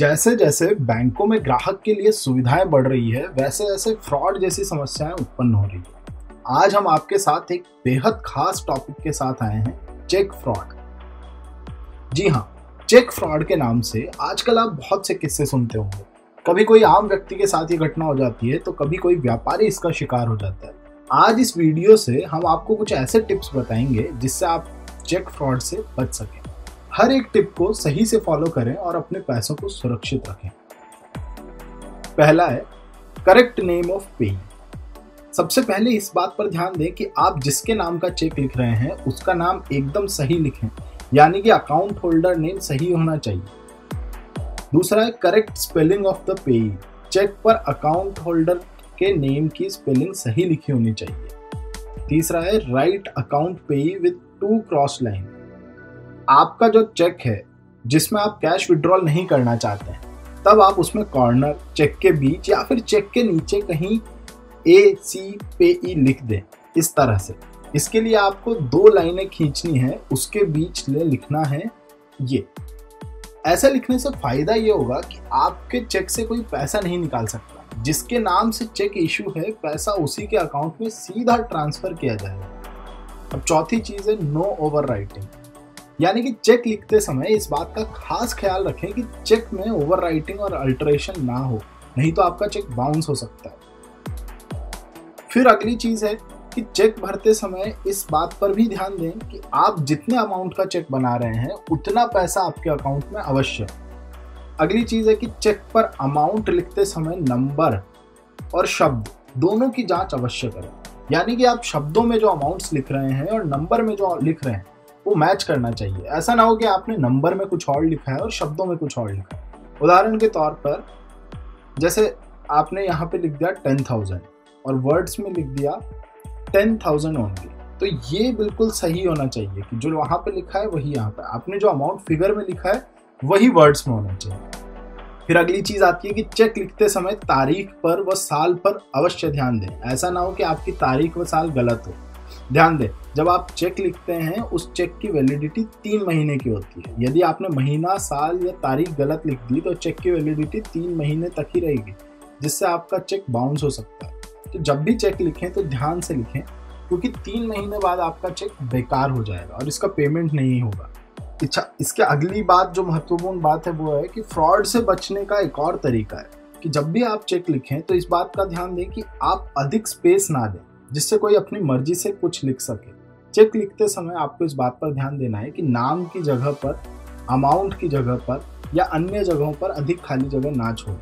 जैसे जैसे बैंकों में ग्राहक के लिए सुविधाएँ बढ़ रही है वैसे वैसे फ्रॉड जैसी समस्याएँ उत्पन्न हो रही है। आज हम आपके साथ एक बेहद खास टॉपिक के साथ आए हैं, चेक फ्रॉड। जी हाँ चेक फ्रॉड के नाम से आजकल आप बहुत से किस्से सुनते होंगे। कभी कोई आम व्यक्ति के साथ ये घटना हो जाती है तो कभी कोई व्यापारी इसका शिकार हो जाता है। आज इस वीडियो से हम आपको कुछ ऐसे टिप्स बताएँगे, जिससे आप चेक फ्रॉड से बच सकें। हर एक टिप को सही से फॉलो करें और अपने पैसों को सुरक्षित रखें। पहला है करेक्ट नेम ऑफ़ पे सबसे पहले इस बात पर ध्यान दें कि आप जिसके नाम का चेक लिख रहे हैं, उसका नाम एकदम सही लिखें, यानी कि अकाउंट होल्डर नेम सही होना चाहिए। दूसरा है correct spelling of the payee cheque पर अकाउंट होल्डर के नेम की स्पेलिंग सही लिखी होनी चाहिए। तीसरा है write account payee with two cross line आपका जो चेक है, जिसमें आप कैश विड्रॉल नहीं करना चाहते हैं, तब आप उसमें कॉर्नर चेक के बीच या फिर चेक के नीचे कहीं ए सी पे ई लिख दें, इस तरह से। इसके लिए आपको दो लाइनें खींचनी है, उसके बीच ले लिखना है ये। ऐसा लिखने से फ़ायदा ये होगा कि आपके चेक से कोई पैसा नहीं निकाल सकता। जिसके नाम से चेक इशू है, पैसा उसी के अकाउंट में सीधा ट्रांसफ़र किया जाएगा। अब चौथी चीज़ है नो ओवर राइटिंग यानी कि चेक लिखते समय इस बात का खास ख्याल रखें कि चेक में ओवर और अल्टरेशन ना हो, नहीं तो आपका चेक बाउंस हो सकता है। फिर अगली चीज़ है कि चेक भरते समय इस बात पर भी ध्यान दें कि आप जितने अमाउंट का चेक बना रहे हैं, उतना पैसा आपके अकाउंट में अवश्य अगली चीज़ है कि चेक पर अमाउंट लिखते समय नंबर और शब्द, दोनों की जाँच अवश्य करें। यानी कि आप शब्दों में जो अमाउंट्स लिख रहे हैं और नंबर में जो लिख रहे हैं वो मैच करना चाहिए। ऐसा ना हो कि आपने नंबर में कुछ और लिखा है और शब्दों में कुछ और लिखा है। उदाहरण के तौर पर, जैसे आपने यहाँ पे लिख दिया टेन थाउज़ेंड और वर्ड्स में लिख दिया टेन थाउज़ेंड ओनली तो ये बिल्कुल सही होना चाहिए कि जो वहाँ पे लिखा है वही यहाँ पे। आपने जो अमाउंट फिगर में लिखा है, वही वर्ड्स में होना चाहिए। फिर अगली चीज़ आती है कि चेक लिखते समय तारीख पर व साल पर अवश्य ध्यान दें। ऐसा ना हो कि आपकी तारीख व साल गलत हो। ध्यान दें, जब आप चेक लिखते हैं, उस चेक की वैलिडिटी तीन महीने की होती है। यदि आपने महीना, साल या तारीख गलत लिख दी तो चेक की वैलिडिटी तीन महीने तक ही रहेगी, जिससे आपका चेक बाउंस हो सकता है। तो जब भी चेक लिखें तो ध्यान से लिखें, क्योंकि तीन महीने बाद आपका चेक बेकार हो जाएगा और इसका पेमेंट नहीं होगा। अच्छा इसके अगली बात, जो महत्वपूर्ण बात है, वो है कि फ्रॉड से बचने का एक और तरीका है, कि जब भी आप चेक लिखें तो इस बात का ध्यान दें कि आप अधिक स्पेस ना दें। जिससे कोई अपनी मर्ज़ी से कुछ लिख सके। चेक लिखते समय आपको इस बात पर ध्यान देना है कि नाम की जगह पर अमाउंट की जगह पर या अन्य जगहों पर अधिक खाली जगह ना छोड़ें।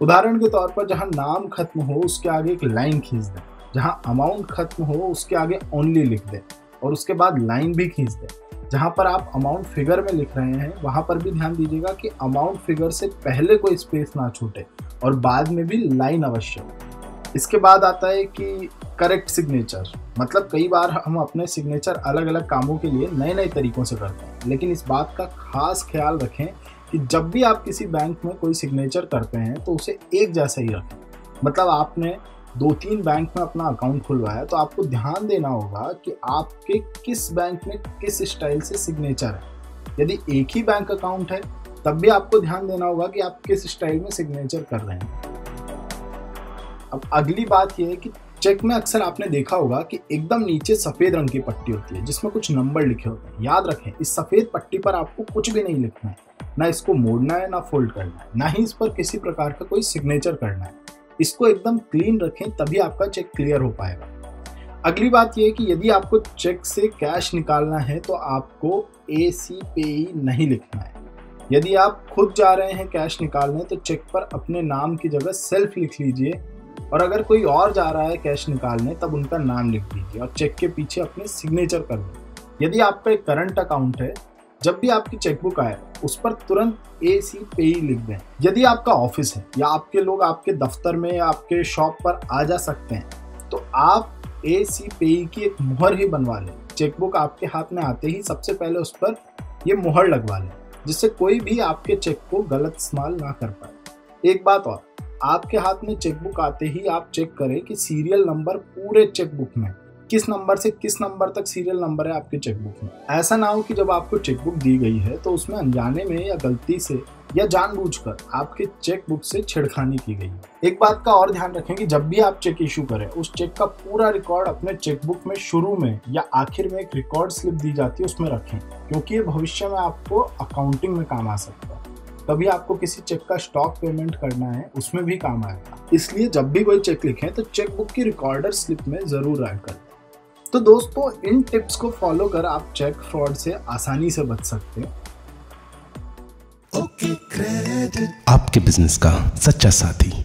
उदाहरण के तौर पर जहाँ नाम खत्म हो, उसके आगे एक लाइन खींच दें। जहाँ अमाउंट खत्म हो, उसके आगे ओनली लिख दें और उसके बाद लाइन भी खींच दें। जहाँ पर आप अमाउंट फिगर में लिख रहे हैं, वहाँ पर भी ध्यान दीजिएगा कि अमाउंट फिगर से पहले कोई स्पेस ना छूटे और बाद में भी लाइन अवश्य हो। इसके बाद आता है कि करेक्ट सिग्नेचर मतलब कई बार हम अपने सिग्नेचर अलग अलग कामों के लिए नए नए तरीकों से करते हैं। लेकिन इस बात का खास ख्याल रखें कि जब भी आप किसी बैंक में कोई सिग्नेचर करते हैं तो उसे एक जैसा ही रखें। मतलब आपने दो तीन बैंक में अपना अकाउंट खुलवाया तो आपको ध्यान देना होगा कि आपके किस बैंक में किस स्टाइल से सिग्नेचर है। यदि एक ही बैंक अकाउंट है, तब भी आपको ध्यान देना होगा कि आप किस स्टाइल में सिग्नेचर कर रहे हैं। अब अगली बात यह है कि चेक में अक्सर आपने देखा होगा कि एकदम नीचे सफ़ेद रंग की पट्टी होती है, जिसमें कुछ नंबर लिखे होते हैं। याद रखें, इस सफ़ेद पट्टी पर आपको कुछ भी नहीं लिखना है। ना इसको मोड़ना है, ना फोल्ड करना है, ना ही इस पर किसी प्रकार का कोई सिग्नेचर करना है। इसको एकदम क्लीन रखें, तभी आपका चेक क्लियर हो पाएगा। अगली बात यह है कि यदि आपको चेक से कैश निकालना है तो आपको ए सी पे नहीं लिखना है। यदि आप खुद जा रहे हैं कैश निकालने तो चेक पर अपने नाम की जगह सेल्फ लिख लीजिए। और अगर कोई और जा रहा है कैश निकालने, तब उनका नाम लिख दीजिए और चेक के पीछे अपने सिग्नेचर कर दें यदि आपका एक करंट अकाउंट है, जब भी आपकी चेकबुक आए, उस पर तुरंत ए सी पे ही लिख दें। यदि आपका ऑफ़िस है, या आपके लोग आपके दफ्तर में या आपके शॉप पर आ जा सकते हैं तो आप ए सी पे की एक मुहर ही बनवा लें। चेकबुक आपके हाथ में आते ही सबसे पहले उस पर ये मुहर लगवा लें, जिससे कोई भी आपके चेक को गलत इस्तेमाल ना कर पाए। एक बात और आपके हाथ में चेकबुक आते ही आप चेक करें कि सीरियल नंबर पूरे चेकबुक में किस नंबर से किस नंबर तक सीरियल नंबर है आपके चेकबुक में। ऐसा ना हो कि जब आपको चेकबुक दी गई है तो उसमें अनजाने में या गलती से या जानबूझकर आपके चेक बुक से छेड़खानी की गई एक बात का और ध्यान रखें कि जब भी आप चेक इशू करें, उस चेक का पूरा रिकॉर्ड अपने चेकबुक में शुरू में या आखिर में एक रिकॉर्ड स्लिप दी जाती है, उसमें रखें, क्योंकि ये भविष्य में आपको अकाउंटिंग में काम आ सकता है। कभी आपको किसी चेक का स्टॉक पेमेंट करना है उसमें भी काम आएगा। इसलिए जब भी कोई चेक लिखें तो चेक बुक की रिकॉर्डर स्लिप में ज़रूर ऐड कर। तो दोस्तों इन टिप्स को फॉलो कर आप चेक फ्रॉड से आसानी से बच सकते हैं। आपके बिज़नेस का सच्चा साथी।